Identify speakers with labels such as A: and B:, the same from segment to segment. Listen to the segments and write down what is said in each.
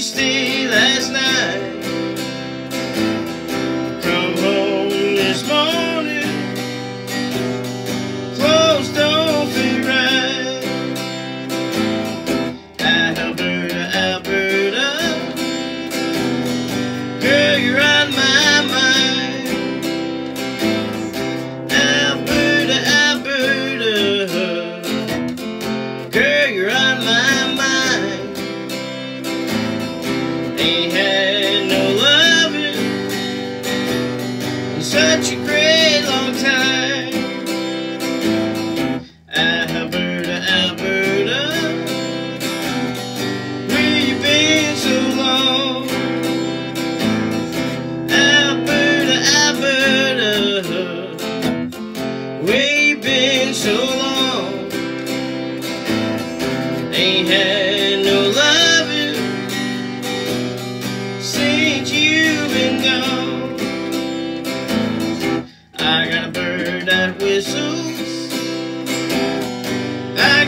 A: stay last night? Come home this morning. Clothes don't fit right. Alberta, Alberta. Girl, you're on such a great long time. Alberta, Alberta. Where you been so long? Alberta, Alberta. Where you been so long?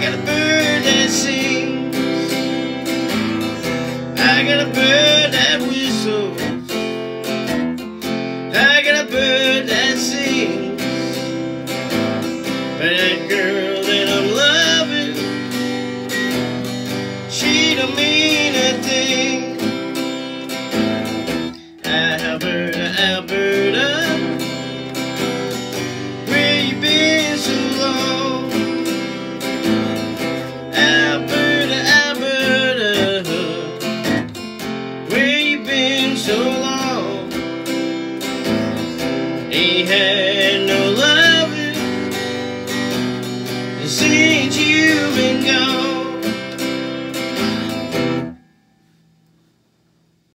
A: Got a bird that sings. I got a bird Ain't had no loving since been